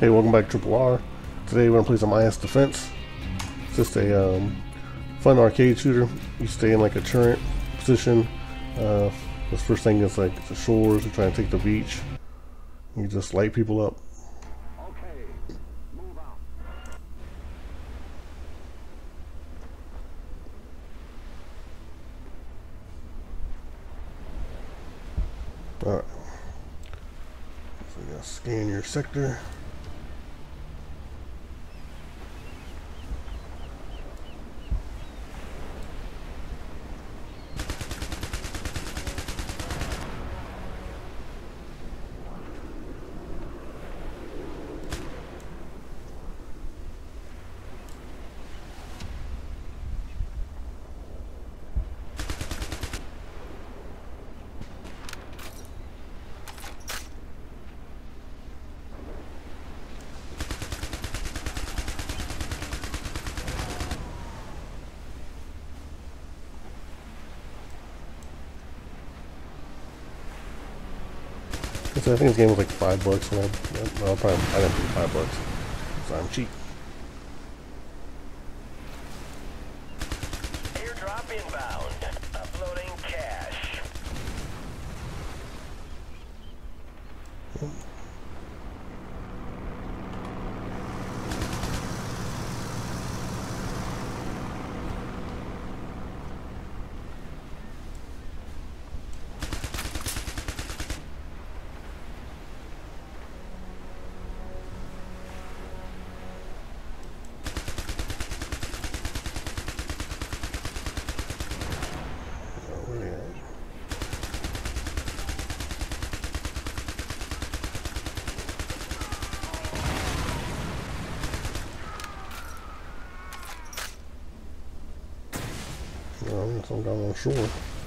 Hey, welcome back to Triple R. Today we're going to play some IS Defense. It's just a um, fun arcade shooter. You stay in like a turret position. Uh, the first thing is like the shores, you're trying to take the beach. You just light people up. Out. Alright. So you gotta scan your sector. I think this game was like five bucks. I, well, probably I didn't pay five bucks. So I'm cheap. Airdrop inbound. No, some down on shore.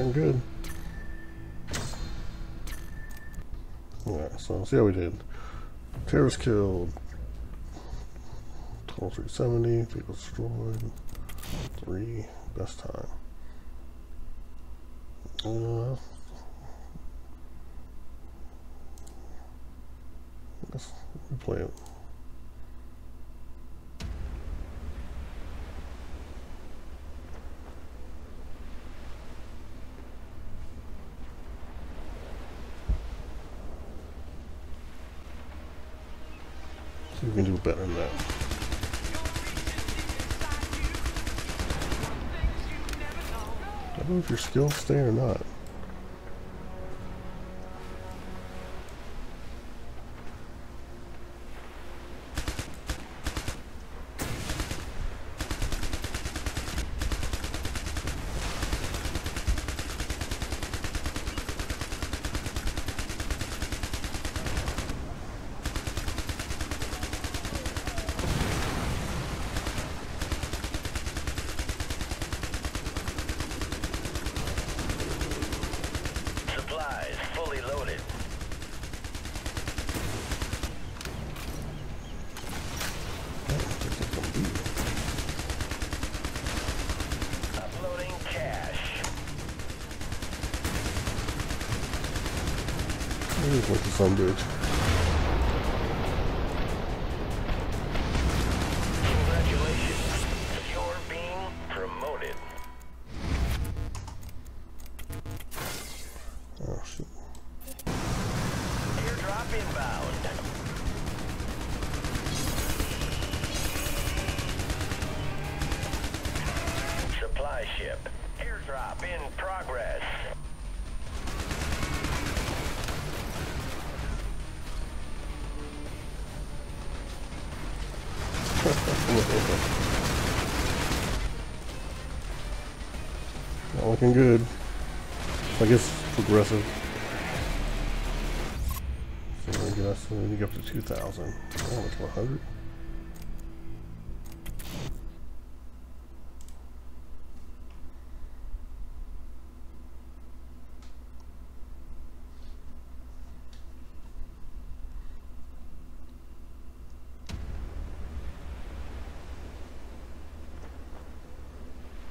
Darn good. Yeah, so see how we did. Terrorist killed. Total 370. Vehicle destroyed. Three. Best time. Uh, Let's replay it. We can do better than that. I don't know if your skills stay or not. Loaded. Uploading cash. Maybe went to some ship. Airdrop in progress. Not looking good. I guess progressive. So we need to get up to 2,000. Oh, it's 100.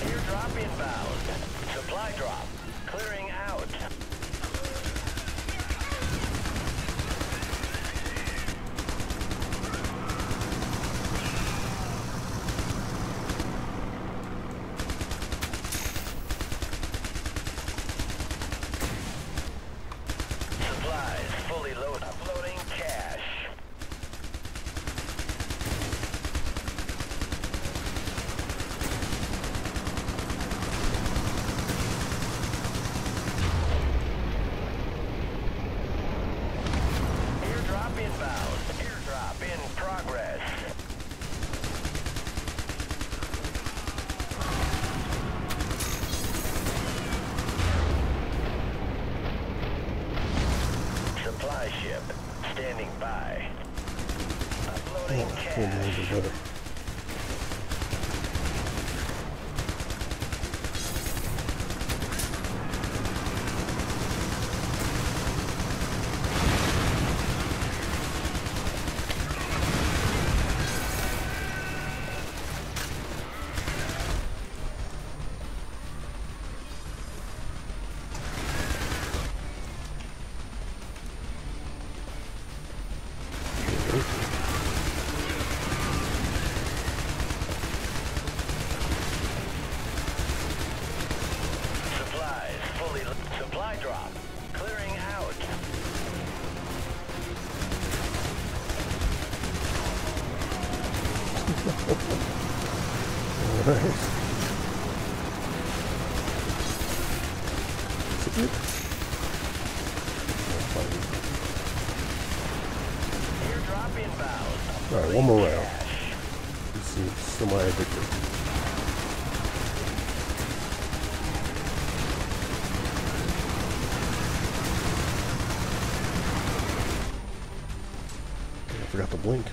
Airdrop inbound. Supply drop. Clearing out. Supplies fully loaded. Uploading cash. Airdrop inbound. Airdrop in progress. Supply ship standing by. Oh, a little bit. Alright. One more round. This is semi-addictive. I forgot to blink.